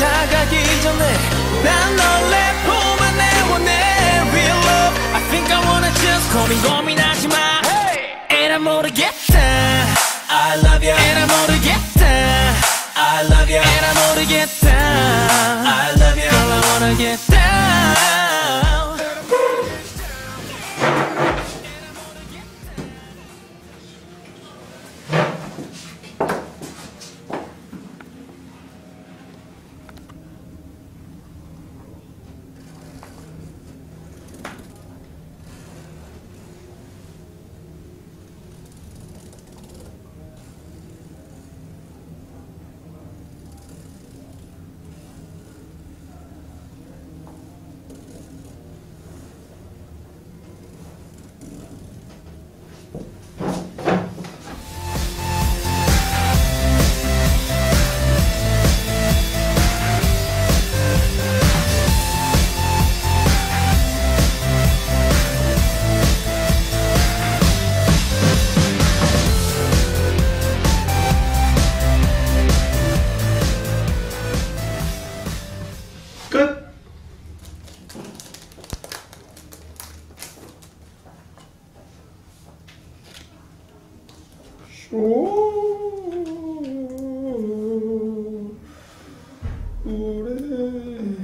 다가기 전에 난 너를 품에 내원해 Real love I think I wanna just 고민 고민하지 마 And I'm 모르겠다 I love you And I'm 모르겠다 I love you And I'm 모르겠다 쇼. 우레.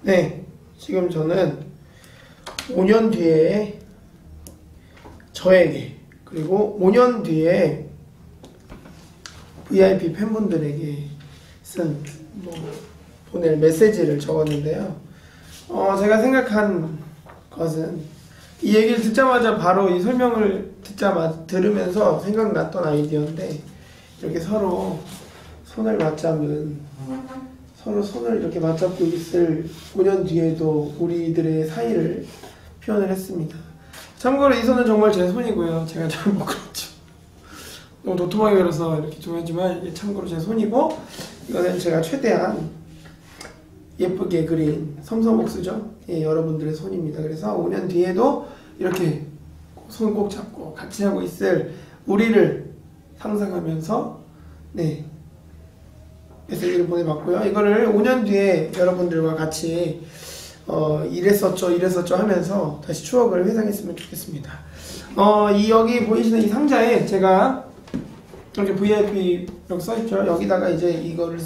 네, 지금 저는 5년 뒤에 저에게 그리고 5년 뒤에 VIP 팬분들에게 쓴 뭐, 보낼 메시지를 적었는데요. 어, 제가 생각한 것은 이 얘기를 듣자마자 바로 이 설명을 듣자마자 들으면서 생각났던 아이디어인데 이렇게 서로 손을 맞잡은 서로 손을 이렇게 맞잡고 있을 5년 뒤에도 우리들의 사이를 표현을 했습니다. 참고로 이 손은 정말 제 손이고요. 제가 잘못 그렸죠. 너무 도톰하게 그려서 이렇게 조용하지만 이게 참고로 제 손이고 이거는 제가 최대한 예쁘게 그린 섬섬옥수죠? 예, 여러분들의 손입니다. 그래서 5년 뒤에도 이렇게 손 꼭 잡고 같이 하고 있을 우리를 상상하면서 네 메시지를 보내봤고요. 이거를 5년 뒤에 여러분들과 같이 어, 이랬었죠 이랬었죠 하면서 다시 추억을 회상했으면 좋겠습니다. 어, 이 여기 보이시는 이 상자에 제가 이렇게 VIP 이렇게 써있죠. 여기다가 이제 이거를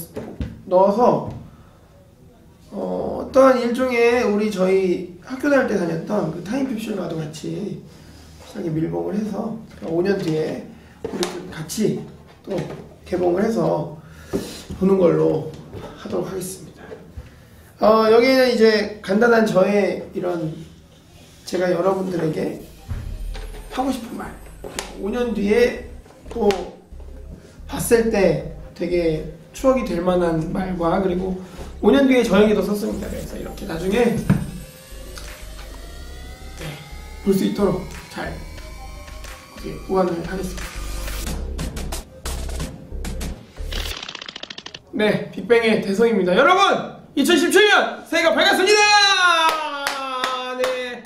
넣어서 어, 어떠한 일종의 우리 저희 학교 다닐 때 다녔던 그 타임캡슐과도 같이 비슷하게 밀봉을 해서 5년 뒤에 우리 같이 또 개봉을 해서 보는 걸로 하도록 하겠습니다. 어, 여기는 이제 간단한 저의 이런 제가 여러분들에게 하고 싶은 말 5년 뒤에 또 봤을 때 되게 추억이 될 만한 말과 그리고 5년 뒤에 저에게도 썼습니다. 그래서 이렇게 나중에 네, 볼 수 있도록 잘 보완을 하겠습니다. 네, 빅뱅의 대성입니다. 여러분, 2017년 새해가 밝았습니다. 네,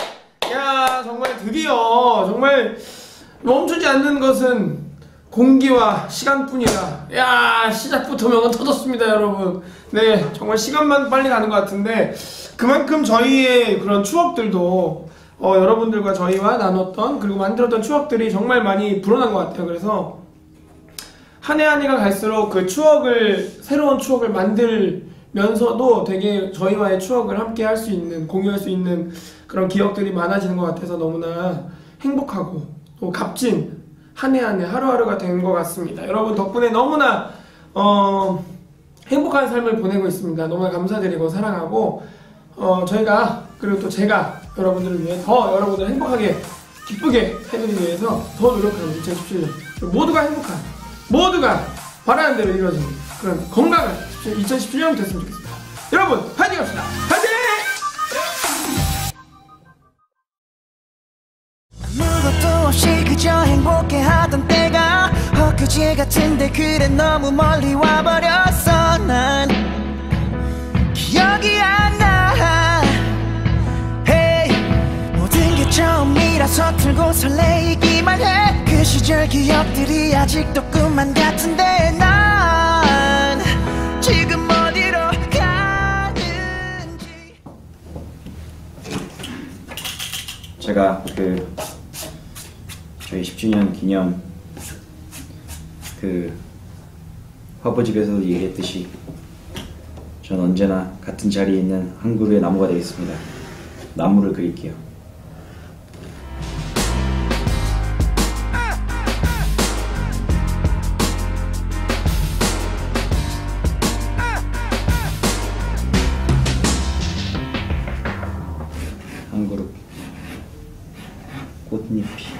야 정말 드디어 정말 멈추지 않는 것은 공기와 시간뿐이다. 야 시작부터 명은 터졌습니다, 여러분. 네, 정말 시간만 빨리 가는 것 같은데 그만큼 저희의 그런 추억들도 어, 여러분들과 저희와 나눴던 그리고 만들었던 추억들이 정말 많이 불어난 것 같아요. 그래서 한 해 한 해가 갈수록 그 추억을 새로운 추억을 만들면서도 되게 저희와의 추억을 함께 할 수 있는 공유할 수 있는 그런 기억들이 많아지는 것 같아서 너무나 행복하고 또 값진 한 해 한 해 하루하루가 된 것 같습니다. 여러분 덕분에 너무나 어, 행복한 삶을 보내고 있습니다. 너무나 감사드리고 사랑하고 어, 저희가 그리고 또 제가 여러분들을 위해 더 여러분들 행복하게 기쁘게 해드리기 위해서 더 노력하는 2017년 모두가 행복한 모두가 바라는 대로 이루어지는 그런 건강한 2017년 됐으면 좋겠습니다. 여러분 파이팅 합시다. 파이팅! 아무것도 없이 그저 행복해 하던 때가 엊그제 같은데 그래 너무 멀리 와버렸어. 난 기억이 안 나. Hey, 모든 게 처음이라 서툴고 설레이기만 해. 그 시절 기억들이 아직도 꿈만 같은데 난 지금 어디로 가는지. 제가 그 저희 10주년 기념 그 화보집에서도 얘기했듯이 전 언제나 같은 자리에 있는 한 그루의 나무가 되겠습니다. 나무를 그릴게요. 한 그루 꽃잎이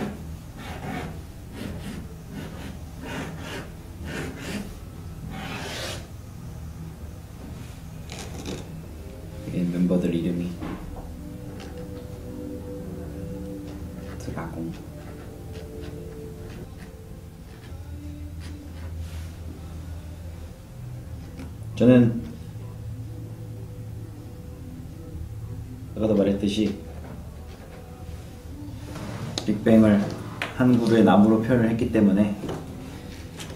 저는 아까도 말했듯이 빅뱅을 한 그루의 나무로 표현을 했기 때문에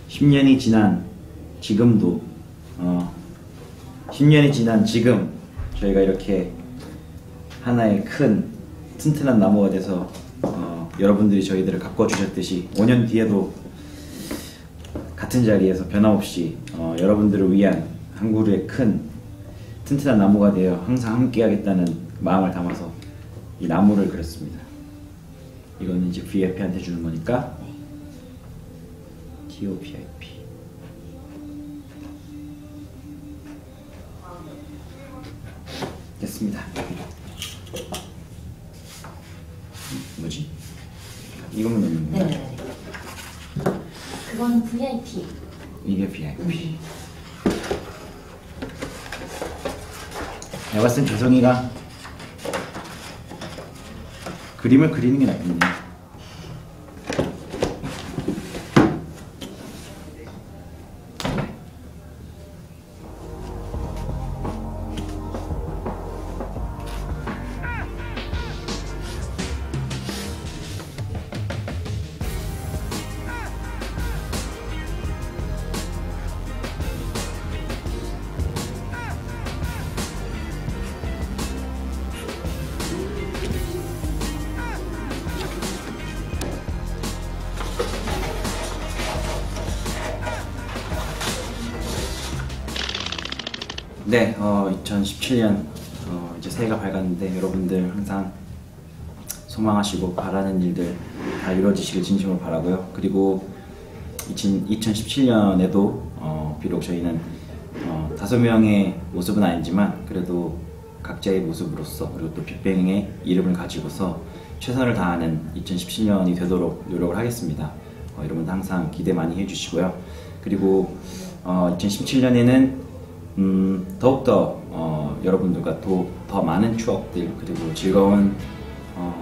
10년이 지난 지금도 어, 10년이 지난 지금 저희가 이렇게 하나의 큰 튼튼한 나무가 돼서 어, 여러분들이 저희들을 가꿔 주셨듯이 5년 뒤에도 같은 자리에서 변함없이 어, 여러분들을 위한 한 그루의 큰 튼튼한 나무가 되어 항상 함께하겠다는 마음을 담아서 이 나무를 그렸습니다. 이거는 이제 VIP한테 주는 거니까 TOVIP 됐습니다. 뭐지? 이것만 넣는 거야? 네네네. 그건 VIP. 이게 VIP. 내가 봤을 땐 조성이가 그림을 그리는 게 낫겠네. 네, 2017년 어, 이제 새해가 밝았는데 여러분들 항상 소망하시고 바라는 일들 다 이루어지시길 진심으로 바라고요. 그리고 2017년에도 어, 비록 저희는 어, 다섯 명의 모습은 아니지만 그래도 각자의 모습으로서 그리고 또 빅뱅의 이름을 가지고서 최선을 다하는 2017년이 되도록 노력을 하겠습니다. 어, 여러분 항상 기대 많이 해주시고요. 그리고 어, 2017년에는 음, 더욱더 어, 여러분들과 더, 더 많은 추억들 그리고 즐거운 어,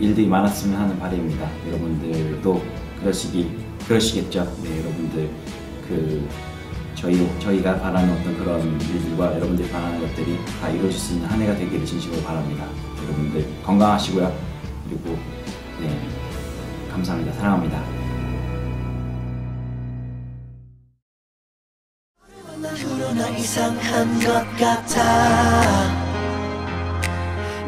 일들이 많았으면 하는 바람입니다. 여러분들도 그러시기 그러시겠죠. 네, 여러분들 그 저희 저희가 바라는 어떤 그런 일들과 여러분들이 바라는 것들이 다 이루어질 수 있는 한 해가 되기를 진심으로 바랍니다. 여러분들 건강하시고요. 그리고 네, 감사합니다. 사랑합니다. 이상한 것 같아.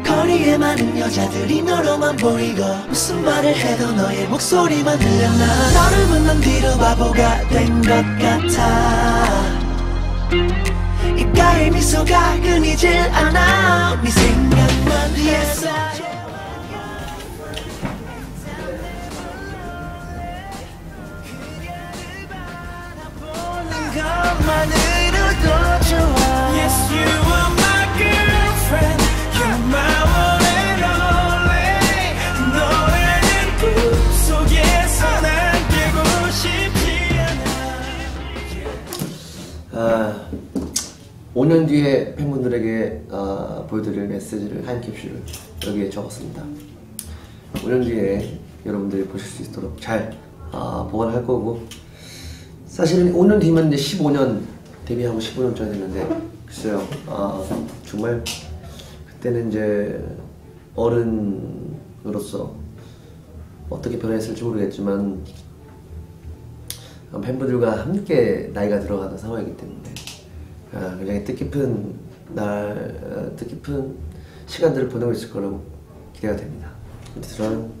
거리에 많은 여자들이 너로만 보이고 무슨 말을 해도 너의 목소리만 들려나. 너를 보는 뒤로 바보가 된 것 같아. 입가에 미소가 끊이질 않아. 네 생각만 보는 것만으 5년 뒤에 팬분들에게 아, 보여드릴 메시지를 타임캡슐을 여기에 적었습니다. 5년 뒤에 여러분들이 보실 수 있도록 잘 아, 보관할 거고 사실은 5년 뒤면 이제 15년 데뷔하고 15년째가 됐는데 글쎄요 아, 정말 그때는 이제 어른으로서 어떻게 변했을지 모르겠지만 어, 팬분들과 함께 나이가 들어가는 상황이기 때문에 어, 굉장히 뜻깊은 날, 어, 뜻깊은 시간들을 보내고 있을 거라고 기대가 됩니다. 그래서 저는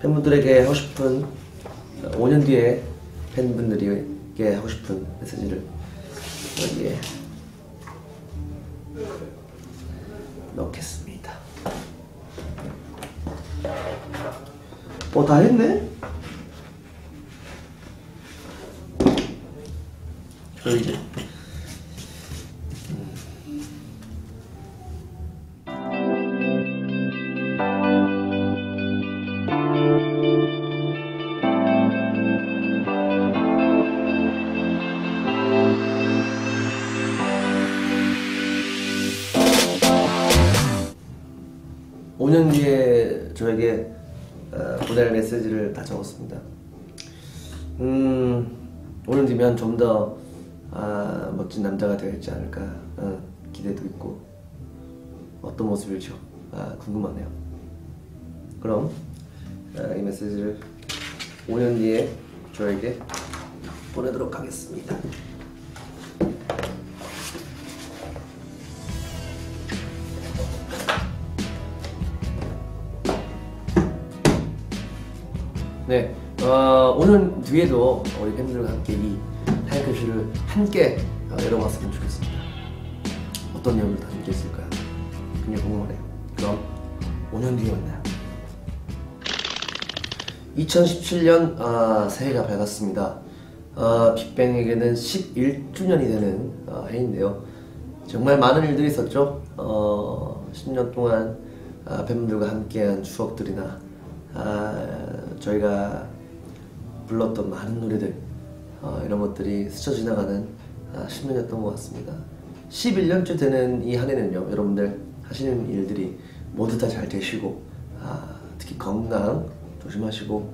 팬분들에게 하고 싶은 어, 5년 뒤에 팬분들에게 하고 싶은 메시지를 여기에 넣겠습니다. 어, 다 했네? 저 이제 5년 뒤면 좀더 아, 멋진 남자가 되었지 않을까 어, 기대도 있고 어떤 모습일지 아, 궁금하네요. 그럼 아, 이 메시지를 5년 뒤에 저에게 보내도록 하겠습니다. 네, 어, 오늘 뒤에도 우리 팬들과 함께 이 타이틀쇼를 함께 어, 열어봤으면 좋겠습니다. 어떤 내용을 담겼을까요? 굉장히 궁금하네요. 그럼 5년 뒤에 만나요. 2017년 아, 새해가 밝았습니다. 아, 빅뱅에게는 11주년이 되는 아, 해인데요. 정말 많은 일들이 있었죠. 어, 10년 동안 아, 팬분들과 함께한 추억들이나 아, 저희가 불렀던 많은 노래들 어, 이런 것들이 스쳐 지나가는 아, 10년이었던 것 같습니다. 11년째 되는 이 한 해는요, 여러분들 하시는 일들이 모두 다 잘 되시고 아, 특히 건강 조심하시고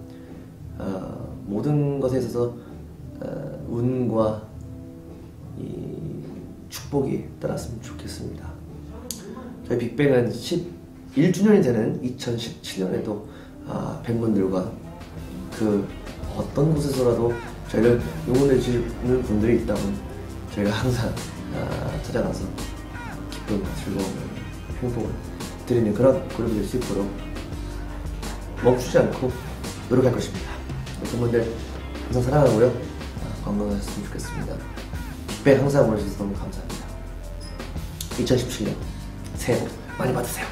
어, 모든 것에 있어서 어, 운과 이 축복이 따랐으면 좋겠습니다. 저희 빅뱅은 11주년이 되는 2017년에도 아, 팬분들과 그 어떤 곳에서라도 저희를 응원해 주는 분들이 있다면 저희가 항상 아, 찾아가서 기쁨, 즐거움을, 행복을 드리는 그런 그룹이 될 수 있도록 멈추지 않고 노력할 것입니다. 팬분들 항상 사랑하고요. 아, 건강하셨으면 좋겠습니다. 빅뱅 항상 응원해주셔서 너무 감사합니다. 2017년 새해 복 많이 받으세요.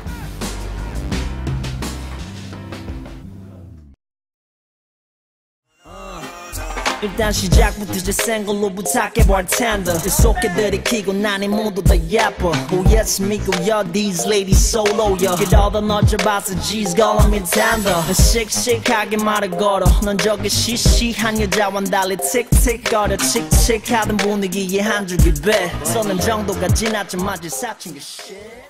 일단 시작부터 제센 걸로 부탁해 bartender 계속해 들이키고 난이 모두 다 예뻐. Oh yes 믿고요 these ladies solo요 그러다 너져봐서 G's calling me tender. 씩씩하게 말을 걸어. 넌 저기 시시한 여자와 달리 틱틱거려. 칙칙하던 분위기에 한 줄기 배. 서는 정도가 지나자마자 사춘 게 shit.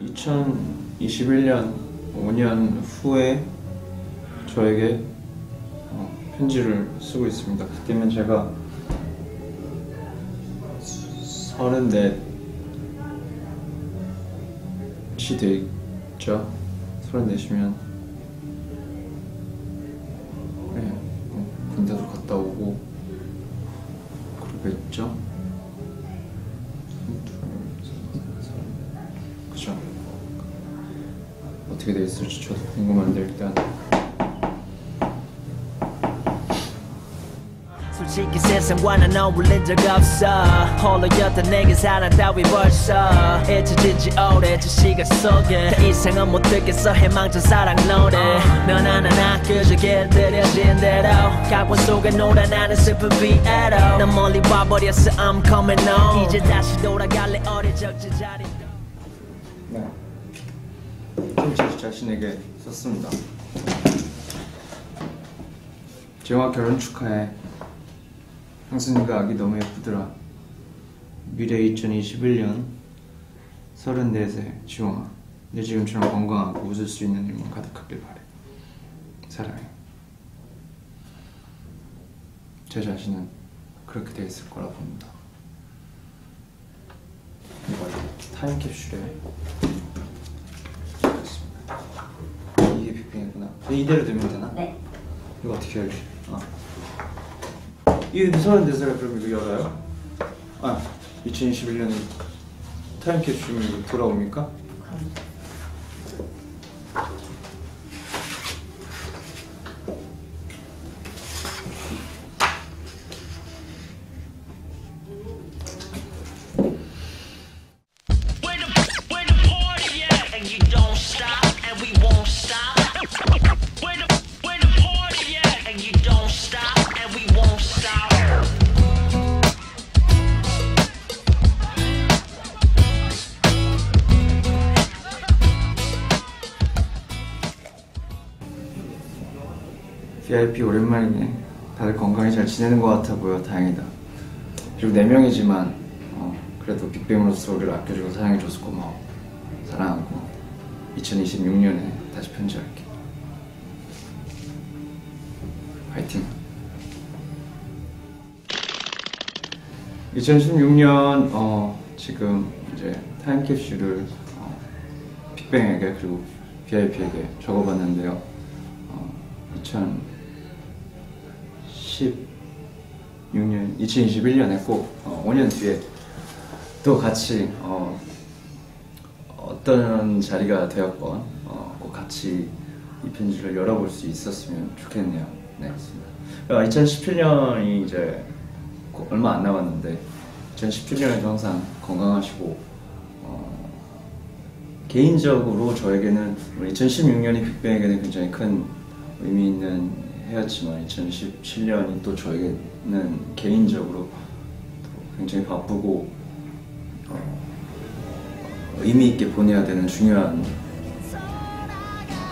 2021년 5년 후에 저에게 어, 편지를 쓰고 있습니다. 그때면 제가 34시 되죠. 34시면 네, 어, 군대도 갔다 오고 그러겠죠. 그죠. 어떻게 돼 있을지 저도 궁금한데 일단 솔직히 세상과는 어울린 적 없어. 홀로였던 내게 사랑 따위 벌써. 잊혀진 지 오래 저 시간 속에. 더 이상은 못 듣겠어. 해망전 사랑 노래. 넌 하나나 그저 길들여진 대로. 각본 속에 노래 나는 슬픈 비애로. 난 멀리 와버렸어. I'm coming home. 이제 다시 돌아갈래. 어릴 적 제자리. 네. 좀제 자신에게 썼습니다. 재화 결혼 축하해. 형수님과 아기 너무 예쁘더라. 미래 2021년 34세 지용아. 내 지금처럼 건강하고 웃을 수 있는 일만 가득하길 바래. 사랑해. 제 자신은 그렇게 돼 있을 거라 봅니다. 이거 타임캡슐에 이게 빅뱅이구나. 이대로 되면 되나? 네. 이거 어떻게 알지? 아. 이게 34살 그럼 이거 열어요? 아 2021년에 타임캡슐이 돌아옵니까? We won't stop. VIP 오랜만이네. 다들 건강히 잘 지내는 것 같아 보여. 다행이다. 그리고 네 명이지만 어, 그래도 빅뱅으로서 우리를 아껴주고 사랑해줘서 고마워. 사랑하고 2026년에 다시 편지할게. 파이팅. 2016년 어, 지금 이제 타임캡슐을 어, 빅뱅에게 그리고 VIP에게 적어봤는데요. 어, 2016년, 2021년에 꼭 어, 5년 뒤에 또 같이 어, 어떤 자리가 되었건 어, 꼭 같이 이 편지를 열어볼 수 있었으면 좋겠네요. 네, 맞습니다. 2017년이 이제 고- 얼마 안 남았는데 2017년에도 항상 건강하시고 어, 개인적으로 저에게는 2016년이 빅뱅에게는 굉장히 큰 의미 있는 해였지만 2017년이 또 저에게는 개인적으로 또 굉장히 바쁘고 어, 의미 있게 보내야 되는 중요한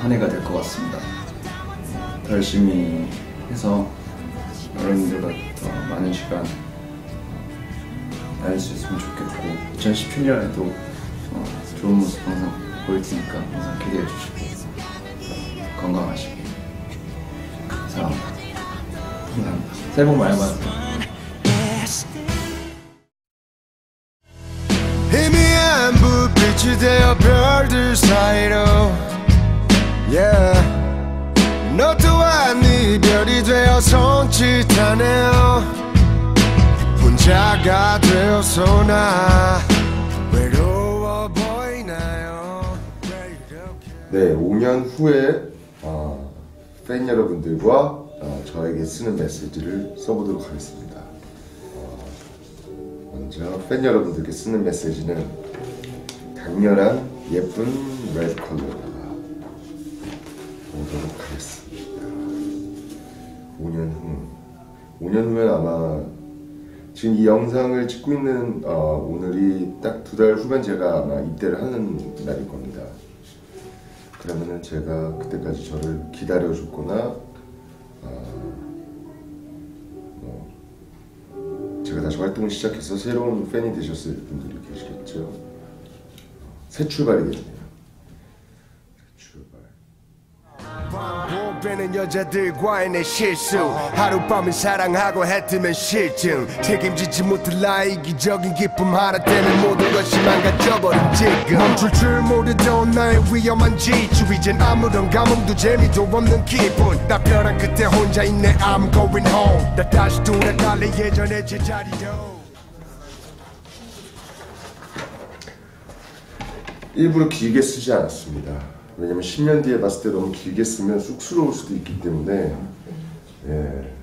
한 해가 될 것 같습니다. 더 열심히 해서 여러분들과 더 많은 시간 나눌 수 있으면 좋겠고 2017년에도 어, 좋은 모습 항상 보일 테니까 항상 기대해 주시고 건강하시고 사랑합니다. 감사합니다. 새해 복 많이 받으세요. 희미한 불빛이 되어 별들 사이로 yeah. 너 또한 이별이 되어 손짓하네요 혼자가 되어서 나 외로워 보이나요 네, 5년 후에 어, 팬 여러분들과 어, 저에게 쓰는 메시지를 써보도록 하겠습니다. 어, 먼저 팬 여러분들께 쓰는 메시지는 강렬한 예쁜 레드 컬러로 보도록 하겠습니다. 5년 후, 5년 후면 아마 지금 이 영상을 찍고 있는 어, 오늘이 딱 두 달 후면 제가 아마 입대를 하는 날일 겁니다. 제가 그때까지 저를 기다려줬거나 어, 뭐 제가 다시 활동을 시작해서 새로운 팬이 되셨을 분들이 계시겠죠. 새 출발이겠네요. 반복되는 여자들과의 내 실수. 하룻밤을 사랑하고 해뜨면 실증. 책임지지 못할 나의 이기적인 기쁨 하나 때문에 모든 것이 망가져버린 지금. 멈출 줄 모르던 나의 위험한 지주 이젠 아무런 감흥도 재미도 없는 기분. 나 벼랑 끝에 혼자 있네. I'm going home. 나 다시 돌아갈래. 예전의 제자리로. 일부러 길게 쓰지 않았습니다. 왜냐면 10년 뒤에 봤을 때 너무 길게 쓰면 쑥스러울 수도 있기 때문에 예,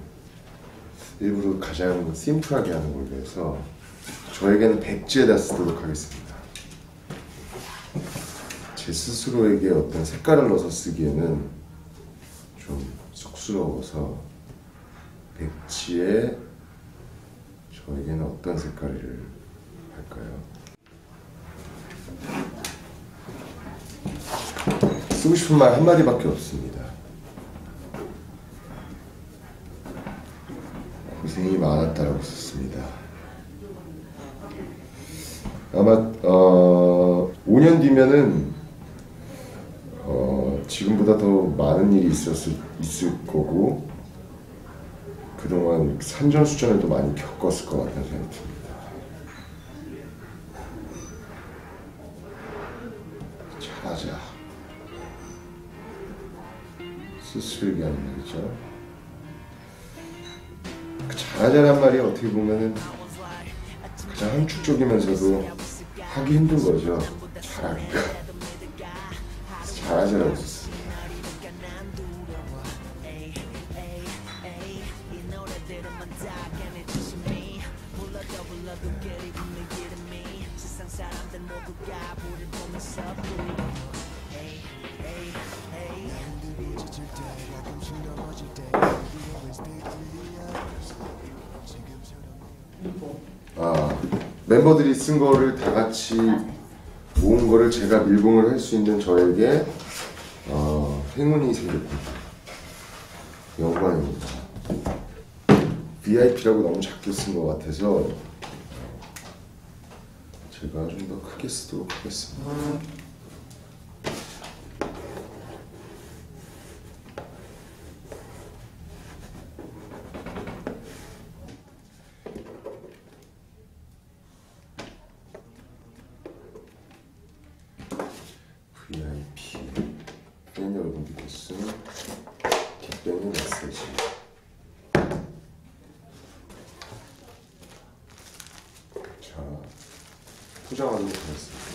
일부러 가장 심플하게 하는 걸 위해서 저에게는 백지에다 쓰도록 하겠습니다. 제 스스로에게 어떤 색깔을 넣어서 쓰기에는 좀 쑥스러워서 백지에 저에게는 어떤 색깔을 할까요? 쓰고 싶은 말 한마디밖에 없습니다. 고생이 많았다라고 썼습니다. 아마 어, 5년 뒤면은 어, 지금보다 더 많은 일이 있었을 있을 거고 그동안 산전수전을 또 많이 겪었을 것 같다는 생각이 듭니다. 쓸쓸하게 하는 말이죠. 잘하자란 말이 어떻게 보면은 가장 함축적이면서도 하기 힘든 거죠. 잘하기가. 잘하자라고 쓴 거를 다 같이 모은 거를 제가 밀봉을 할 수 있는 저에게 어, 행운이 생겼습니다. 영광입니다. VIP라고 너무 작게 쓴 것 같아서 제가 좀 더 크게 쓰도록 하겠습니다. VIP 팬 여러분들께 쓰는 빅뱅의 메시지 자 포장하도록 하겠습니다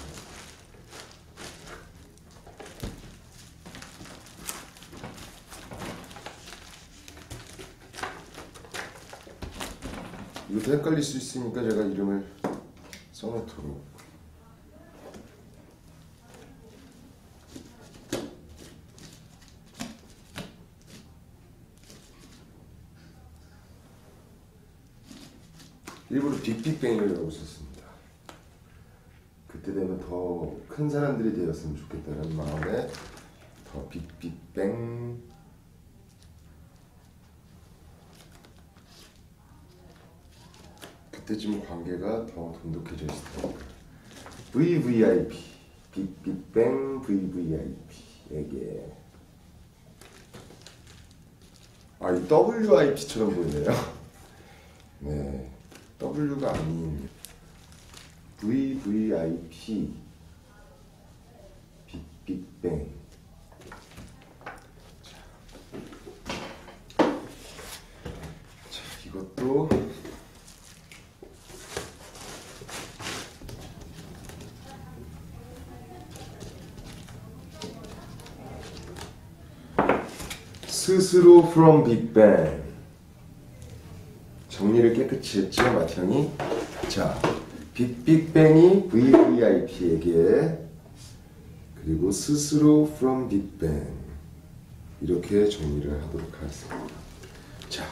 이것도 헷갈릴 수 있으니까 제가 이름을 써놓도록 일부러 빅빅뱅이라고 썼습니다. 더 큰 사람들이 되었으면 좋겠다는 마음에 더 빅빅뱅. 그때쯤 관계가 더 돈독해져 있을 테니까 VVIP 빅빅뱅 VVIP에게. 아이 WIP처럼 보이네요. 네, W가 아닌 VVIP 빅빅뱅. 자, 자 이것도 스스로 from 빅뱅 정리를 깨끗이 했죠 마티형이 자 빅빅뱅이 VVIP에게 그리고 스스로 from 빅뱅 이렇게 정리를 하도록 하겠습니다. 자.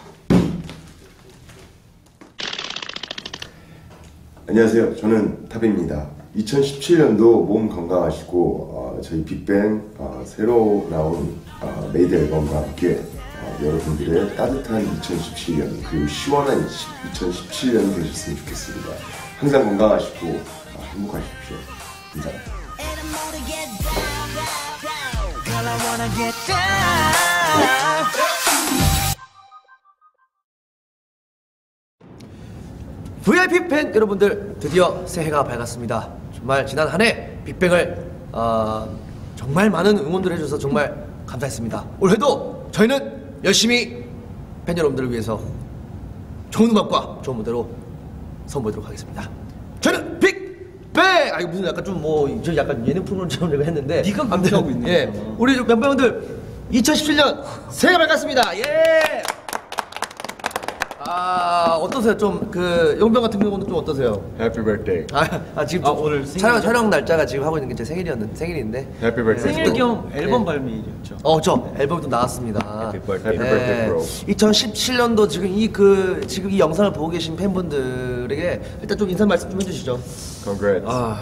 안녕하세요. 저는 탑입니다. 2017년도 몸 건강하시고 어, 저희 빅뱅 어, 새로 나온 어, MADE 앨범과 함께 어, 여러분들의 따뜻한 2017년 그리고 시원한 2017년이 되셨으면 좋겠습니다. 항상 건강하시고 어, 행복하십시오. 감사합니다. VIP 팬 여러분들 드디어 새해가 밝았습니다. 정말 지난 한 해 빅뱅을 어, 정말 많은 응원들 해주셔서 정말 감사했습니다. 올해도 저희는 열심히 팬 여러분들을 위해서 좋은 음악과 좋은 무대로 선보이도록 하겠습니다. 저는 빅뱅! 아 이거 무슨 약간 좀 뭐 저 약간 예능 프로그램처럼 제가 했는데 네가 그렇게 아무튼, 하고 있네. 예, 우리 멤버분들 2017년 새해가 밝았습니다. 예! 아 어떠세요? 좀 그 용병 같은 경우는 좀 어떠세요? Happy birthday. 아, 아 지금 아, 좀 오늘 촬영? 촬영 날짜가 지금 하고 있는 게 제 생일이었는데 생일인데 Happy birthday. 생일 겸 앨범 네. 발매일이었죠. 어저 앨범도 나왔습니다. Happy birthday. Happy birthday, bro. 2017년도 지금 이 그 지금 이 영상을 보고 계신 팬분들에게 일단 좀 인사 말씀 좀 해주시죠. Congrats. 아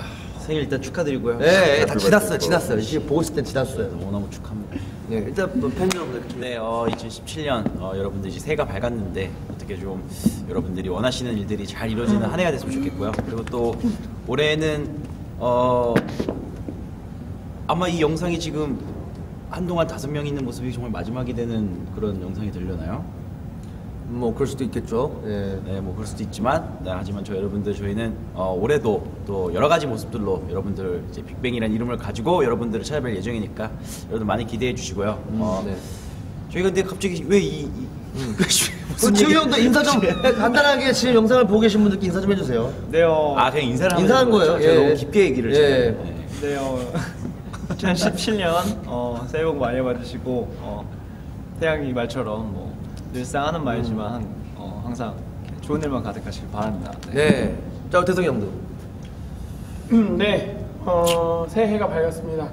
생일 일단 축하드리고요. 네, 다 Happy 지났어요, 지났어요. 지금 보고 있을 땐 지났어요. 너무너무 축하합니다. 네, 일단 뭐팬 여러분들 좀 네, 어, 2017년 어, 여러분들 이제 새해가 밝았는데 어떻게 좀 여러분들이 원하시는 일들이 잘 이루어지는 한 해가 됐으면 좋겠고요. 그리고 또 올해는 어, 아마 이 영상이 지금 한동안 다섯 명 있는 모습이 정말 마지막이 되는 그런 영상이 되려나요? 뭐 그럴 수도 있겠죠. 예. 네, 뭐 그럴 수도 있지만, 네, 하지만 저 여러분들 저희는 어, 올해도 또 여러 가지 모습들로 여러분들 이제 빅뱅이라는 이름을 가지고 여러분들을 찾아뵐 예정이니까 여러분들 많이 기대해 주시고요. 어, 네. 저희가 근데 갑자기 왜이 그 지우 형도 인사 좀 간단하게 지금 영상을 보고 계신 분들께 인사 좀 해주세요. 네요. 아 그냥 인사를 하면 인사한 되는 거죠? 거예요. 제가 예. 너무 깊게 얘기를 예. 했잖아요. 네요. 2017년 어, 새해 복 많이 받으시고 어, 태양이 말처럼 뭐 늘상 하는 말이지만 어, 항상 좋은 일만 가득하시길 바랍니다. 네. 네. 자 대성이 형도. 음, 네, 어, 새해가 밝았습니다.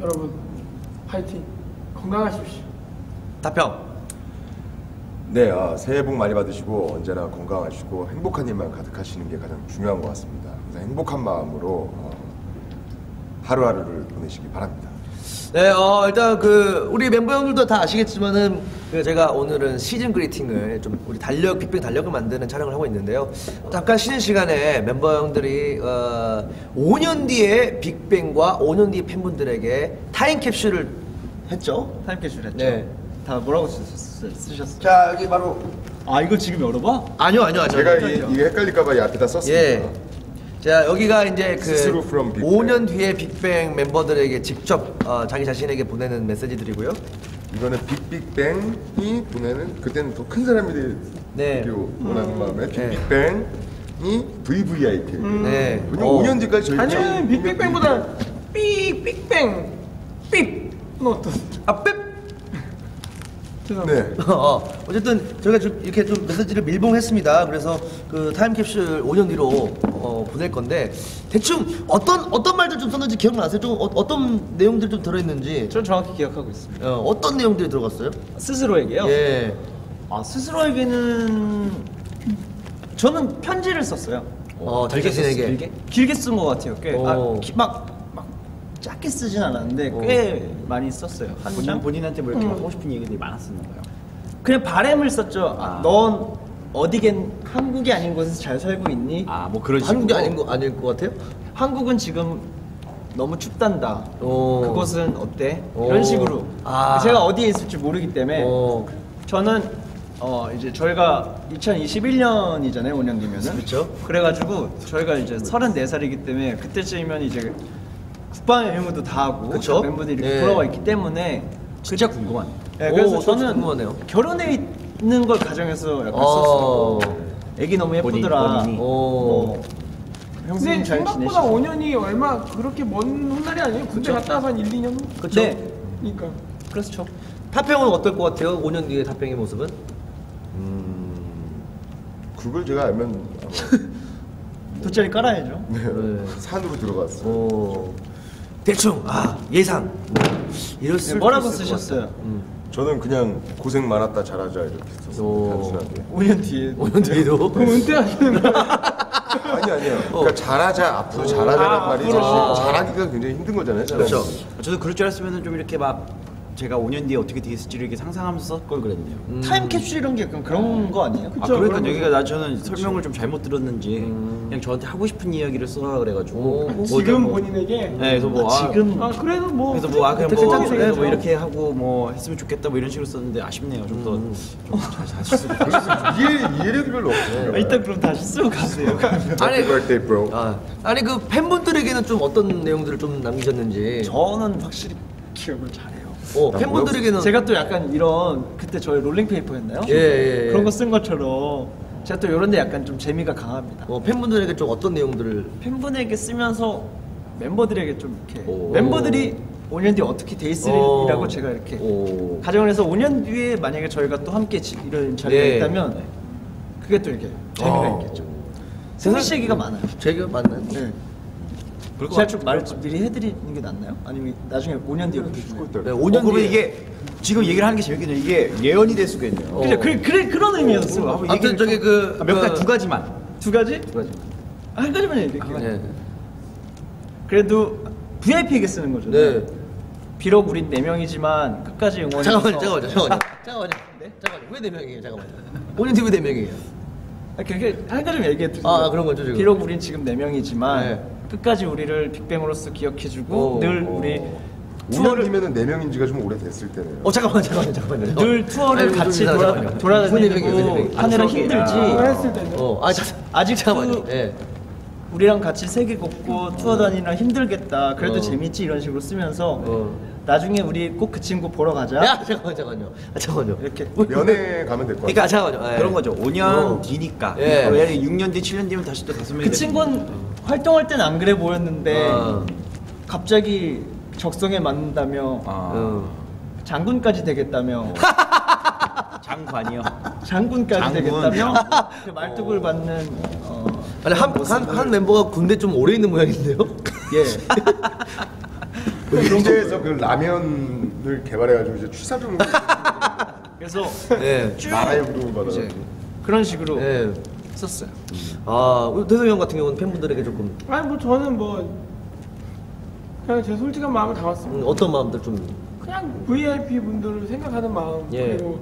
여러분, 파이팅. 건강하십시오. 다평. 네, 아, 새해 복 많이 받으시고 언제나 건강하시고 행복한 일만 가득하시는 게 가장 중요한 것 같습니다. 항상 행복한 마음으로 어, 하루하루를 보내시기 바랍니다. 네, 어, 일단 그 우리 멤버 형들도 다 아시겠지만은 그 제가 오늘은 season greeting을 좀 우리 달력 빅뱅 달력을 만드는 촬영을 하고 있는데요. 잠깐 쉬는 시간에 멤버 형들이 어, 5년 뒤에 빅뱅과 5년 뒤 팬분들에게 타임 캡슐을 했죠. 타임캡슐 했죠. 네. 다 뭐라고 쓰셨, 쓰셨어요? 자 여기 바로 아 이걸 지금 열어봐? 아니요 아니요 아니요. 제가 이, 이게 헷갈릴까봐 이 앞에다 썼습니다. 예. 자 여기가 이제 그 스스로 from 빅뱅. 5년 뒤에 빅뱅 멤버들에게 직접 어, 자기 자신에게 보내는 메시지들이고요. 이거는 빅빅뱅이 보내는 그때는 더 큰 사람이 네. 되기를 원하는 마음에 네. 빅빅뱅이 VVIP. 네. 왜냐면 어. 5년 뒤까지 저희 아니면 빅빅뱅보다 삑, 빅뱅, 삑. 는 어떠세요? 아 빽. 네. 어, 어쨌든 저희가 좀 이렇게 좀 메시지를 밀봉했습니다. 그래서 그 타임캡슐 5년 뒤로 어, 보낼 건데 대충 어떤 어떤 말들 좀 썼는지 기억나세요? 좀 어, 떤 내용들 좀 들어있는지 전 정확히 기억하고 있습니다. 어, 어떤 내용들이 들어갔어요? 스스로에게요? 예. 아 스스로에게는 저는 편지를 썼어요. 어, 길게. 썼- 길게 길게 쓴 것 같아요. 꽤 오. 아, 기- 막, 막 짧게 쓰진 않았는데 꽤 많이 썼어요. 한 본인, 장? 본인한테 뭐 이렇게 막 하고 싶은 얘기들이 많았었나 봐요. 그냥 바램을 썼죠. 아, 아. 넌 어디겐 한국이 아닌 곳에서 잘 살고 있니? 아 뭐 그런 식으로. 한국이 아닌 거 아닐 것 같아요? 한국은 지금 너무 춥단다. 오. 그곳은 어때? 오. 이런 식으로. 아. 제가 어디에 있을지 모르기 때문에 어, 저는 어 이제 저희가 2021년이잖아요, 5년 뒤면은. 그렇죠. 그래가지고 저희가 이제 34살이기 때문에 그때쯤이면 이제 국방의 의무도 다 하고 그쵸. 멤버들이 이렇게 예. 돌아와 있기 때문에 진짜 궁금하네. 네, 오, 그래서 저 저는 궁금하네요. 결혼해 있는 걸 가정해서 약간 어. 썼어요. 애기 너무 본인, 예쁘더라. 본인이. 오. 뭐, 근데 형수님 잘 생각보다 지내시고. 5년이 얼마 그렇게 먼 훗날이 아니에요. 군대 갔다 와서 한 1, 2년 후? 그렇죠. 네, 그러니까. 그렇죠. 타평은 어떨 것 같아요? 5년 뒤에 타평의 모습은? 그걸 제가 알면 아마 돗자리 깔아야죠. 네, 네. 산으로 들어갔어요. 어, 대충 아 예상 이럴 수 네, 뭐라고 쓰셨어요? 저는 그냥 고생 많았다 잘하자 이렇게 오. 썼어요. 단순하게. 5년 뒤에 5년 뒤에도 그럼 은퇴하시는 거 아니 아니요. 그러니까 잘하자 앞으로 잘하자는 말이 사실 잘하기가 굉장히 힘든 거잖아요. 사람이. 그렇죠. 저도 그럴 줄 알았으면 좀 이렇게 막 제가 5년 뒤에 어떻게 되겠을지를 이렇게 상상하면서 썼걸 그랬네요. 음. 타임캡슐 이런 게 약간 그런 거 아니에요? 아 그러니까 여기가 나 저는 설명을 좀 잘못 들었는지 그냥 저한테 하고 싶은 이야기를 써라 그래가지고 오. 뭐 지금 뭐- 본인에게 네, 그래서 뭐 아, 지금 아 그래도 뭐 그래서 뭐 아 그냥 뭐, 네, 뭐. 이렇게 하고 뭐 했으면 좋겠다 뭐 이런 식으로 썼는데 아쉽네요. 좀 더 좀잘 사실 이해 이해력이 별로 없어요. 아, 일단 그럼 다시 쓰고 가세요. 아니 Happy birthday, bro. 아, 아니 그 팬분들에게는 좀 어떤 내용들을 좀 남기셨는지 저는 확실히 기억을 잘해요. 어, 팬분들에게는 제가 또 약간 이런 그때 저희 롤링페이퍼였나요? 예, 예, 예. 그런 거 쓴 것처럼 제가 또 이런 데 약간 좀 재미가 강합니다. 어, 팬분들에게 좀 어떤 내용들을 팬분에게 쓰면서 멤버들에게 좀 이렇게 오. 멤버들이 5년 뒤에 어떻게 돼 있으리라고 어. 제가 이렇게 오. 가정을 해서 5년 뒤에 만약에 저희가 또 함께 지- 이런 자리가 네. 있다면 그게 또 이렇게 재미가 어. 있겠죠. 승리 씨 얘기가 많아요. 제가 맞나요? 네. 말을 좀 미리 해드리는 게 낫나요? 아니면 나중에 5년 뒤에 그러시나요? 네, 5년 5년 그러면 뒤에 이게 지금 얘기를 하는 게 재밌겠네요. 이게 예언이 될 수가 있네요. 어. 그죠? 그, 그래, 그런 의미였어요. 한번 아무튼 얘기를 저기 좀- 그- 아, 몇 가지 그- 두 가지만 두 가지? 두 가지. 아, 한 가지만 얘기할게요. 네. 그래도 VIP에게 쓰는 거죠. 네. 비록 우린 4명이지만 끝까지 응원해서 잠깐만요, 잠깐만요, 잠깐만요. 잠깐만요. 네? 잠깐만요. 왜 4명이에요? 잠깐만요. 5년 뒤에 왜 4명이에요? 아, 그게 한 가지만 얘기해 드릴게요. 아, 그런 거죠, 지금. 비록 우린 지금 4명이지만 네. 끝까지 우리를 빅뱅으로서 기억해주고 오, 늘 오. 우리 5년 투어를 뒤면은 4명인 지가 좀 오래됐을 때네요. 어, 잠깐만, 잠깐만, 잠깐만요. 늘 투어를 아니, 같이 좀 돌아, 잠깐만요. 돌아다니고? 하느라 아, 힘들지 했을 때는 어, 아, 자, 아직도 잠깐만요. 예. 우리랑 같이 세계 걷고 투어 다니느라 힘들겠다 그래도 어. 재밌지 이런 식으로 쓰면서 어. 나중에 우리 꼭 그 친구 보러 가자. 야 잠깐만 잠깐만요. 아, 잠깐만요. 이렇게 연애 가면 될것 같아요. 그러니까 잠깐만요. 예. 그런 거죠. 5년 어. 뒤니까. 예. 예. 6년 뒤, 7년 뒤면 다시 또 다섯 명이 그 친구는 활동할 때는 안 그래 보였는데 아. 갑자기 적성에 맞는다며 아, 어. 장군까지 되겠다며 장관이요. 장군까지 장군. 되겠다며 그 말뚝을 받는 어, 아니 한한한 멤버가 군대 좀 오래 있는 모양인데요? 예그 인제에서 그 라면을 개발해가지고 이제 취사병 그래서 예. 나라역으로 받아. 이제 그런 식으로 예. 썼어요. 아 우리 대성이 형 같은 경우는 팬분들에게 조금 아니 뭐 저는 뭐 그냥 제 솔직한 마음을 담았습니다. 음, 어떤 마음들 좀 그냥 VIP 분들을 생각하는 마음 예. 그리고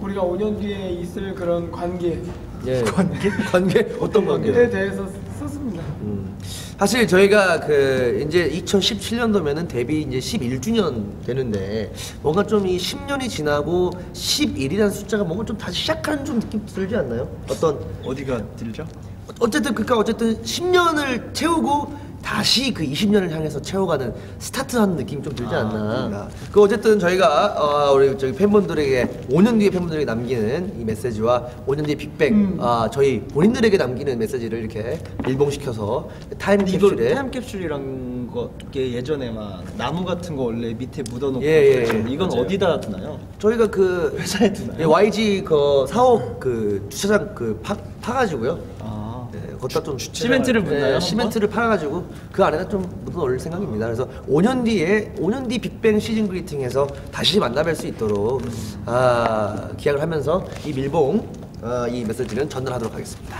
우리가 5년 뒤에 있을 그런 관계에 예. 관계 관계 어떤 관계? 대해서. 음. 사실 저희가 그 이제 2017년도면은 데뷔 이제 11주년 되는데 뭔가 좀 이 10년이 지나고 11이라는 숫자가 뭔가 좀 다시 시작하는 좀 느낌 들지 않나요? 어떤 어디가 들죠? 어쨌든 그니까 어쨌든 10년을 채우고 다시 그 20년을 향해서 채워가는 스타트하는 느낌이 좀 들지 않나. 그 어쨌든 저희가 어, 우리 저기 팬분들에게 5년 뒤에 팬분들에게 남기는 이 메시지와 5년 뒤에 빅뱅 아, 저희 본인들에게 남기는 메시지를 이렇게 일봉시켜서 타임 이거 캡슐에 타임캡슐이란 거게 예전에 막 나무 같은 거 원래 밑에 묻어놓고 예, 예. 예. 이건 맞아요. 어디다 두나요? 저희가 그 회사에 두나요? 예, YG 그 사옥 그 주차장 그 파, 파가지고요. 아 네, 거기다 좀 시멘트를 묻나요, 네? 시멘트를 팔아가지고 그 안에다 좀 묻어 넣을 생각입니다. 그래서 5년 뒤에 5년 뒤 빅뱅 시즌 그리팅에서 다시 만나뵐 수 있도록 아, 기약을 하면서 이 밀봉 아, 이 메시지는 전달하도록 하겠습니다.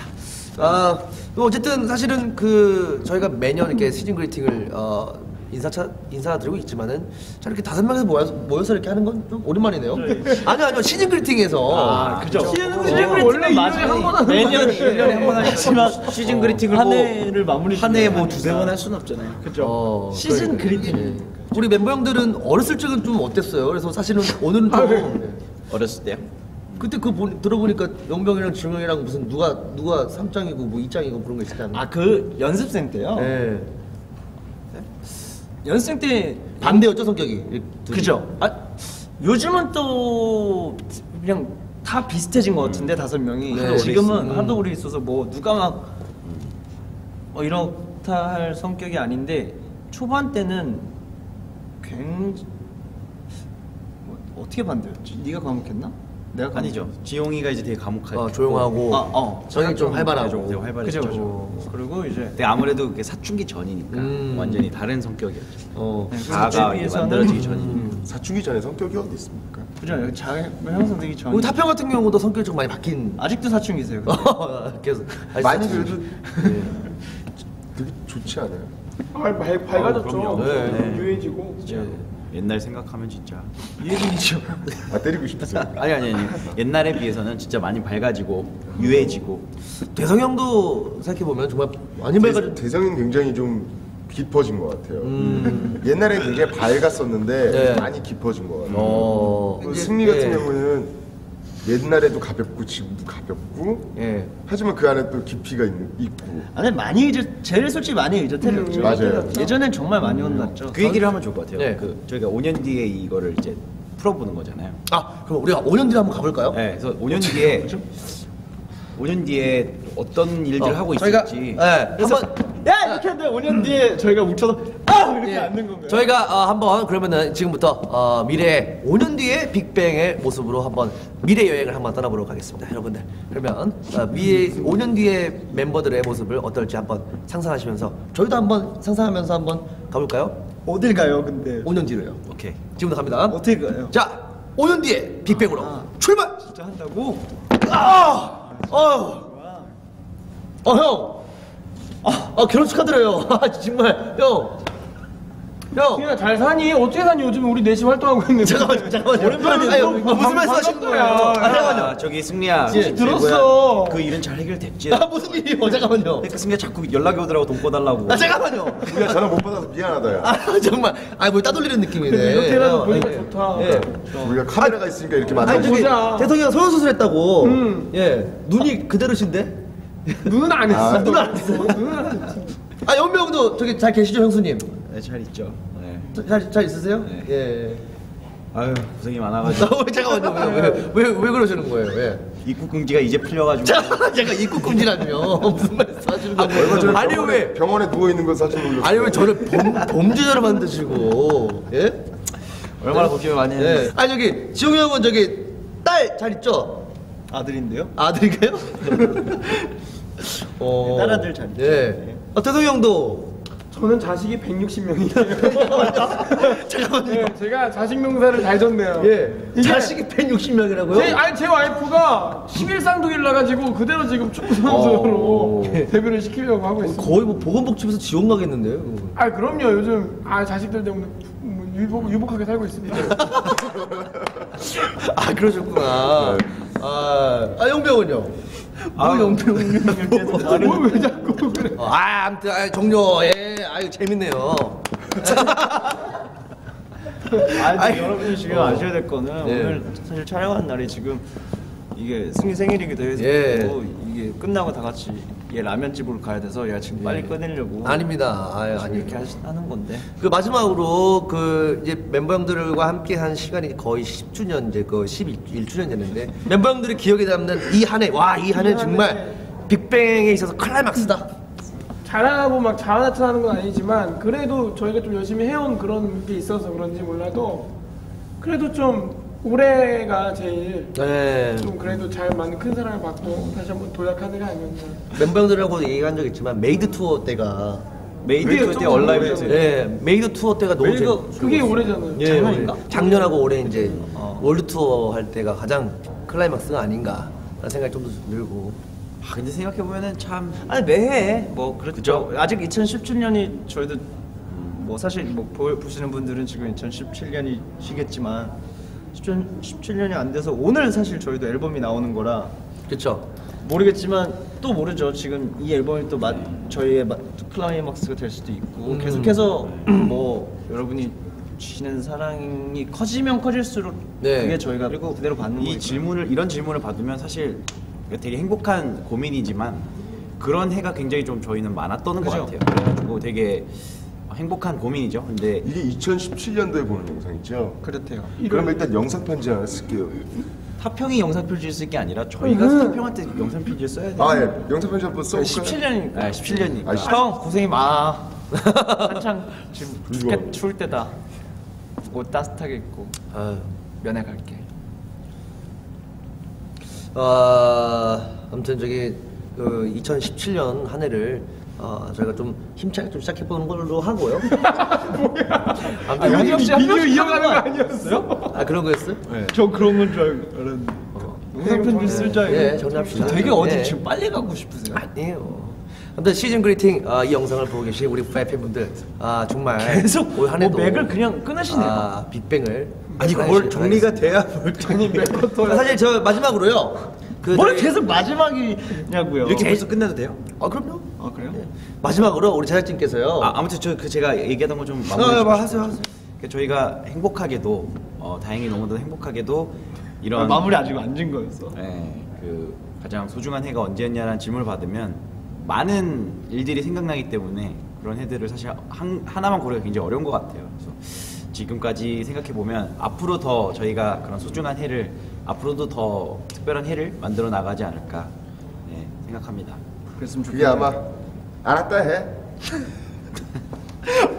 아, 또 어쨌든 사실은 그 저희가 매년 이렇게 시즌 그리팅을 어, 인사차 인사드리고 있지만은 자 이렇게 다섯 명에서 모여서, 모여서 이렇게 하는 건 좀 오랜만이네요. 아니요 아니요 시즌 그리팅에서 아, 그죠. 시즌 시즌 그리팅은 원래 맞아요. 일년에 한번 하는 매년 거잖아요. 1년에 한 번 하시지만 시즌 그리팅을 한뭐 해를 마무리 한 해에 뭐. 두세 번 할 수는 없잖아요. 그죠. 어, 시즌. 그리팅. 예. 우리 mem버 형들은 어렸을 적은 좀 어땠어요? 그래서 사실은 오늘은 좀 어렸을 때요? 그때 그거 보- 들어보니까 영병이랑 지용이랑 무슨 누가 누가 3장이고 뭐 2장이고 그런 거 있지 않나요? 아 그 연습생 때요. 예. 연습생 때 반대였죠 성격이. 그죠. 아 요즘은 또 그냥 다 비슷해진 것 같은데 다섯 명이. 네, 지금은 음. 하도 오래 있어서 뭐 누가 막 어, 이렇다 할 성격이 아닌데 초반 때는 굉장히 뭐, 어떻게 반대였지? 네가 과묵했나? 내가 과묵- 아니죠. 지용이가 이제 되게 과묵하게. 어, 조용하고. 아, 어. 저희 좀 활발하고. 좀 되게 활발했죠. 그죠 그죠. 그리고 이제 근데 아무래도 그게 사춘기 전이니까 음. 완전히 다른 성격이었죠. 어. 네, 자아가 이제 비해서는- 만들어지기 전이니까. 음. 사춘기 전에 성격이 어디 있습니까? 그죠 잘 형성되기 전. 우리 타평 같은 경우도 성격이 좀 많이 바뀐. 아직도 사춘기세요. 계속. 많이 그래도 되게 좋지 않아요? 아, 밝, 밝아졌죠. 그럼요. 네. 유해지고. 옛날 생각하면 진짜 유해진이죠. 아 때리고 싶으세요? 아니 아니 아니 옛날에 비해서는 진짜 많이 밝아지고 유해지고 대성 형도 생각해 보면 정말 많이 밝아진. 대성이는 굉장히 좀 깊어진 것 같아요. 음. 옛날에 굉장히 밝았었는데 네. 많이 깊어진 것 같아요. 어. 그 승리 같은 예. 경우는 옛날에도 가볍고 지금도 가볍고 예. 하지만 그 안에 또 깊이가 있, 있고 아, 근데 많이 의젓, 제일 솔직히 많이 의젓해졌죠. 음, 맞아요. 예전엔 정말 많이 혼났죠. 그 얘기를 하면 좋을 것 같아요. 네. 그 저희가 5년 뒤에 이거를 이제 풀어보는 거잖아요. 아 그럼 우리가 5년 뒤에 한번 가볼까요? 네, 그래서 5년 뒤에 5년 뒤에 어떤 일들 어, 을 하고 저희가 있을지 네, 그래서 한번 야 이렇게 하는데 5년 뒤에 저희가 뭉쳐서 아 이렇게 예. 앉는 건가요? 저희가 어, 한번 그러면은 지금부터 어, 미래 5년 뒤에 빅뱅의 모습으로 한번 미래 여행을 한번 떠나보도록 하겠습니다, 여러분들. 그러면 어, 미래 5년 뒤에 멤버들의 모습을 어떨지 한번 상상하시면서 저희도 한번 상상하면서 한번 가볼까요? 어딜 가요 근데? 5년 뒤로요. 오케이. 지금부터 갑니다. 어떻게 가요? 자, 5년 뒤에 빅뱅으로 출발. 진짜 한다고? 아, 어, 어 형. 아, 아 결혼 축하드려요. 아, 정말 형. 형. 잘 사니? 어떻게 사니? 요즘 우리 넷이 활동하고 있는데. 잠깐만요, 잠깐만요. 오랜만에 아니, 또 아, 무슨 말씀 하시는 거예요? 아, 잠깐만요. 아, 저기 승리야. 예, 그 들었어. 뭐야, 그 일은 잘 해결됐지. 아, 무슨 일이에요? 잠깐만요. 그러니까 승리야 자꾸 연락이 오더라고 돈 꺼달라고. 아, 잠깐만요. 우리가 전화 못 받아서 미안하다 야 아, 정말. 아, 뭘 따돌리는 느낌이네. 이렇게라도 아, 보니까 예. 좋다. 예. 우리가 카메라가 있으니까 이렇게 아니, 만나고 저기 보자. 대성이 형 성형수술했다고. 음. 예. 눈이 그대로신데? 눈은 안 했어. 아, 눈은 안 했어. 눈은 안 했지. 아, 연명도 저기 잘 계시죠, 형수님? 네, 잘 있죠. 네. 잘, 잘 있으세요? 네. 예. 아유 고생이 많아가지고 어, 잠깐만요. 왜, 왜, 왜, 왜 그러시는 거예요? 왜? 입국 금지가 이제 풀려가지고 잠깐, 입국 금지라뇨. 무슨 말씀 하시는 얼마 거예요? 전에 아니 병원에, 왜? 병원에 누워 있는 거 사진 올렸어요. 아니 왜 저를 범, 범죄자로 만드시고? 예? 얼마나 걱정을 많이 예. 했는데 아니 저기 지웅이 형은 저기 딸 잘 있죠? 아들인데요? 아들인가요? 어. 딸아들 잘 있죠. 예. 어, 태동이 형도 저는 자식이 160명이에요. 잠깐만요. 네, 제가 자식 명사를 잘 줬네요. 예. 이게- 자식이 160명이라고요? 제, 아니 제 와이프가 11쌍둥이를 낳아가지고 그대로 지금 축구 선수로 어. 데뷔를 시키려고 하고 있습니다. 거의 뭐 보건복지부에서 지원 가겠는데요? 그거. 아 그럼요 요즘 아 자식들 때문에 뭐 유복, 유복하게 살고 있습니다. 아 그러셨구나. 아, 아 영병은요? 아 영병은 뭘왜 자꾸 그래? 아 아무튼 아, 종료 예 아유 재밌네요. 아이, 여러분이 지금 어. 아셔야 될 거는 네. 오늘 사실 촬영한 날이 지금 이게 승희 생일이기도 해서 예. 이게 끝나고 다 같이 얘 라면집으로 가야 돼서 얘가 지금 빨리 꺼내려고 아닙니다. 아유 지금 아니 이렇게 하시, 하는 건데. 그 마지막으로 그 이제 멤버 형들과 함께 한 시간이 거의 10주년 이제 그 11주년 됐는데 멤버 형들이 기억에 남는 이 한 해. 와 이 한 해 정말 빅뱅에 있어서 클라이막스다. 잘하고 막 자아 나타나는 건 아니지만 그래도 저희가 좀 열심히 해온 그런 게 있어서 그런지 몰라도 그래도 좀 올해가 제일 네. 좀 그래도 잘 많은 큰 사랑을 받고 다시 한번 도약하는 게 아니었나. 멤버 형들하고 얘기한 적 있지만 MADE 투어 때가 MADE 때 ALIVE 때 예, MADE 투어 때가 너무 MADE가 재밌- 그게 오래잖아요. 예, 작년인가? 작년하고 올해 이제 어. 월드 투어 할 때가 가장 클라이막스가 아닌가 라는 생각이 좀 들고 아 근데 생각해 보면은 참 아니 매해 뭐 그렇죠 아직 2017년이 저희도 뭐 사실 뭐 보, 보시는 분들은 지금 2017년이시겠지만 2017년이 안 돼서 오늘 사실 저희도 앨범이 나오는 거라 그렇죠. 모르겠지만 또 모르죠. 지금 이 앨범이 또 마, 저희의 마, 클라이막스가 될 수도 있고 음. 계속해서 뭐 여러분이 주시는 사랑이 커지면 커질수록 네. 그게 저희가 그리고 그대로 받는 이 거니까. 질문을 이런 질문을 받으면 사실 되게 행복한 고민이지만 그런 해가 굉장히 좀 저희는 많았던 것 그죠? 같아요. 그래가지고 되게 행복한 고민이죠. 근데 이게 2017년도에 보는 영상이죠? 그렇대요. 그럼 일단 영상 편지 하나 쓸게요. 타평이 영상 표지를 쓸 게 아니라 저희가 음. 타평한테 영상 표지를 써야 돼요. 아, 예. 영상 편지 한번 써볼까요? 17년이니까. 아, 17년이니까. 아, 십- 형 고생이 많아. 한창 지금 이거. 죽겠, 추울 때다. 옷 따뜻하게 입고 아유. 면회 갈게. 아, 아무튼 저기 그 2017년 한 해를 어, 저희가 좀 힘차게 좀 시작해 보는 걸로 하고요. 아무튼 아, 우리- 역시 비디오 이어가는 거 아니었어요? 아 그런 거였어요? 저 그런 건 줄 알았는데. 영상 편지 쓸줄 알고. 예, 정리합시다. 되게 어디 예. 지금 빨리 가고 싶으세요? 아니에요. 아무튼 시즌 그리팅 아, 이 영상을 보고 계신 우리 팬분들 아 정말 계속 올한 뭐 해도 맥을 그냥 끊으시네요. 아, 빅뱅을 아니 그걸 정리가 돼야 뭘 아니 맥커터 사실 저 마지막으로요. 그뭘 저희- 계속 마지막이냐고요? 이렇게 벌써 끝내도 돼요? 아 그럼요. 아 그래요? 네. 마지막으로 우리 제작진께서요. 아, 아무튼 저 그 제가 얘기하던 거좀 아, 마무리 좀 아, 하시죠. 하세요, 하세요. 그 저희가 행복하게도 어, 다행히 너무도 행복하게도 이런 아, 마무리 아직 안 진 거였어. 네, 그 가장 소중한 해가 언제였냐라는 질문을 받으면 많은 일들이 생각나기 때문에 그런 해들을 사실 한, 하나만 고르기가 굉장히 어려운 것 같아요. 그래서 지금까지 생각해 보면 앞으로 더 저희가 그런 소중한 해를 앞으로도 더 특별한 해를 만들어 나가지 않을까 네, 생각합니다. 그랬으면 그게 좋겠네요. 아마 알았다 해.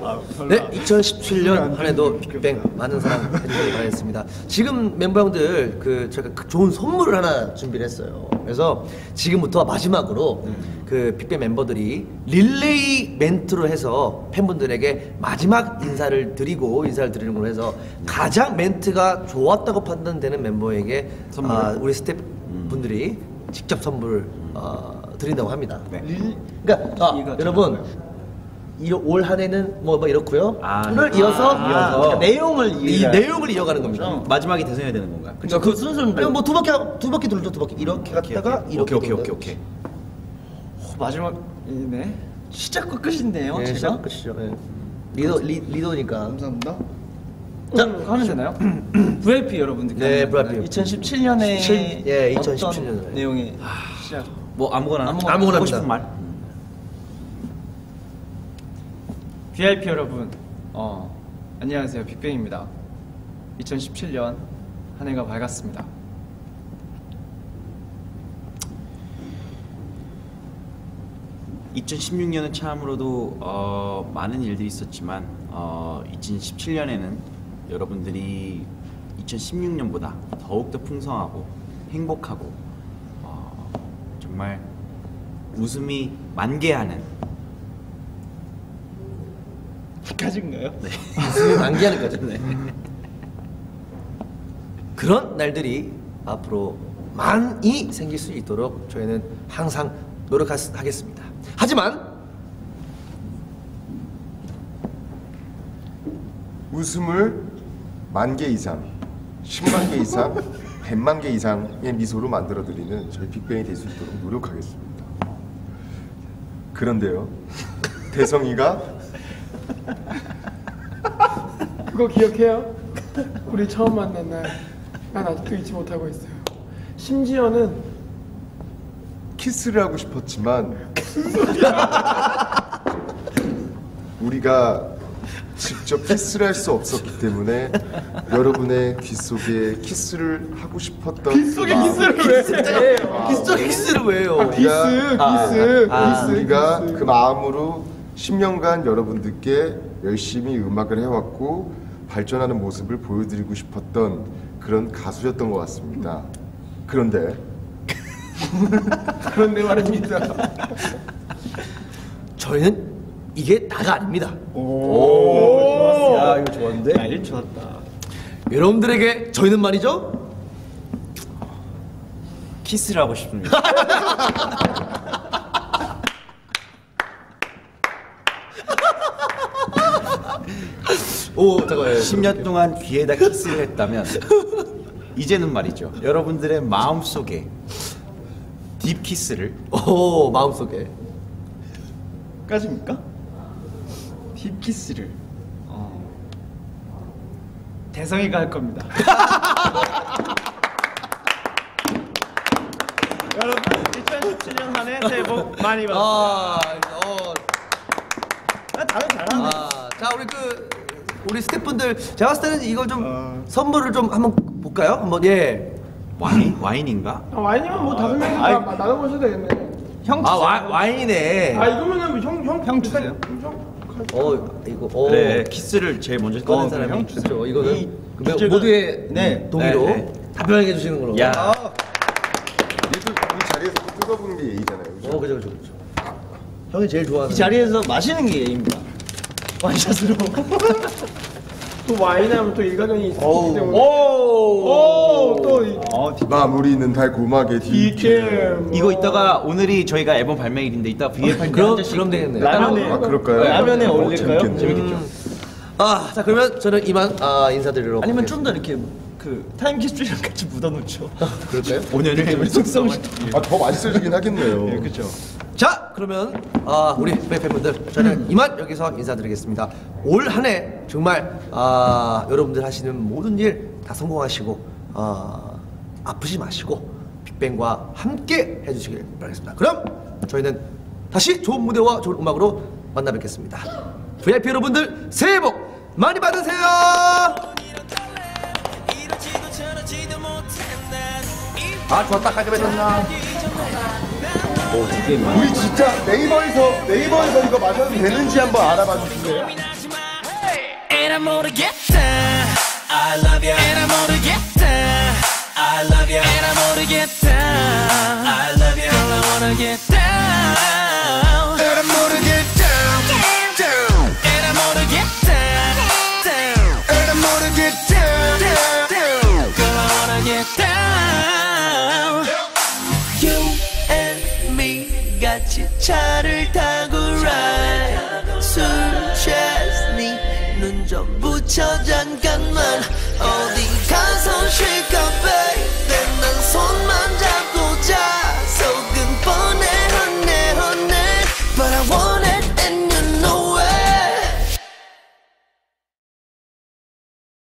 아, 네, 안- 2017년 한 해도 빅뱅 많은 사랑 해주시기 바라겠습니다. 지금 멤버 형들 그 제가 그 좋은 선물을 하나 준비를 했어요. 그래서 지금부터 마지막으로 그 빅뱅 멤버들이 릴레이 멘트로 해서 팬분들에게 마지막 인사를 드리고 인사를 드리는 걸로 해서 가장 멘트가 좋았다고 판단되는 멤버에게 선물? 아, 우리 스태프 분들이 직접 선물을 어, 드린다고 합니다. 네. 그러니까 아, 여러분 올 한해는 뭐, 뭐 이렇고요. 아, 를 네. 이어서, 아, 이어서. 그러니까 내용을 이 내용을 이어가는 겁니다. 마지막이 대선해야 되는 건가요? 그러니까 그 순서는 뭐두 바퀴 두 바퀴 돌죠 두 바퀴 이렇게 갔다가 이렇게 오케이 오케이. 오케이 오케이. 어, 마지막이네. 시작과 끝인데요. 네, 제가 시작 끝이죠. 네. 리더 리, 리더니까. 감사합니다. 자, 하면 되나요? VIP 여러분들. 네, VIP. 2017년에 칠- 예, 어떤 2017 년에. 내용의 시작. 뭐 아무거나 아무거나 아무거나 하고 합니다. 싶은 말. VIP 여러분, 어 안녕하세요 빅뱅입니다 2017년 한 해가 밝았습니다 2016년은 참으로도 어, 많은 일들이 있었지만 어, 2017년에는 여러분들이 2016년보다 더욱더 풍성하고 행복하고 어, 정말 웃음이 만개하는 까지인가요? 네. 웃음이 만개하는 거죠. 그런 날들이 앞으로 많이 생길 수 있도록 저희는 항상 노력하겠습니다. 하지만 웃음을 만개 이상, 10만 개 이상, 100만 개 이상의 미소로 만들어 드리는 저희 빅뱅이 될 수 있도록 노력하겠습니다. 그런데요. 대성이가 그거 기억해요? 우리 처음 만난 날. 난 아직도 잊지 못하고 있어요. 심지어는 키스를 하고 싶었지만 우리가 직접 키스를 할 수 없었기 때문에 여러분의 귀 속에 키스를 하고 싶었던 귀 속에 키스를 왜 해? 키스 키스를 왜 해요? 기스, 기스, 기스. 우리가. 그 마음으로 10년간 여러분들께 열심히 음악을 해왔고 발전하는 모습을 보여드리고 싶었던 그런 가수였던 것 같습니다. 그런데 그런데 말입니다. 저희는 이게 다가 아닙니다. 야 이거 좋았는데? 야, 1 좋았다 여러분들에게 저희는 말이죠. 키스를 하고 싶습니다. 오 잠깐만. 10년 동안 귀에다 키스를 했다면 이제는 말이죠. 여러분들의 마음 속에 딥 키스를 오 마음속에 까지입니까? 딥키스를 어. 대성이가 할 겁니다 여러분 2017년 한 해 새해 복 많이 받으세요 아, 어, 아, 다들 잘하네 아, 자 우리 그 우리 스태프분들 제가 봤을 때는 이거 좀 선물을 좀 한번 볼까요? 한번 예. 와인 와인인가? 아, 와인이면 뭐 다섯 아이. 다 나눠 보셔도 되겠네. 형아 주세요 와, 와인이네. 아 이거면은 형, 형, 형 주세요. 형, 어 이거 어. 그래 키스를 제일 먼저 꺼낸 어, 사람이 형 그렇죠. 이거는 주제가- 모두의 네. 동의로 네, 네. 답변해 주시는 걸로. 야. 얘도 이 자리에서 뜯어보는 게 예의잖아요. 그죠? 어 그죠 그죠 그죠. 형이 제일 좋아하는. 이 자리에서 마시는 게 예입니다 와인샷으로 또 와인하면 또 일가견이 있기 때문에. 오! 또 이- 어, 디- 마무리는 달콤하게 디캠. 디캠. 이거 이따가 오늘이 저희가 앨범 발매일인데 이따 VF 그럼 그럼 되겠네. 라면에 아 그럴까요? 라면에 어, 어울릴까요? 재밌겠네요. 재밌겠죠. 아, 자 그러면 저는 이만 아, 인사드리러 아니면 좀 더 이렇게 그 타임 캡슐이랑 같이 묻어놓죠. 그럴까요? 5년을 속성 아, 더 맛있어지긴 하겠네요. 네, 그렇죠. 자 그러면 아, 우리 팬분들 저는 이만 여기서 인사드리겠습니다. 올 한 해 정말 아, 여러분들 하시는 모든 일 다 성공하시고 아, 아프지 마시고 빅뱅과 함께 해주시길 바라겠습니다. 그럼 저희는 다시 좋은 무대와 좋은 음악으로 만나 뵙겠습니다. VIP 여러분들 새해 복 많이 받으세요. 아 좋았다 깔끔해 졌나 우리 진짜 네이버에서 네이버에서 이거 마셔도 되는지 한번 알아봐 주실래요? And I'm gonna get down. I love you. And I'm gonna get down. I love you. And I'm gonna get down. I love you. Girl, I wanna get down. children gunman. All the guys.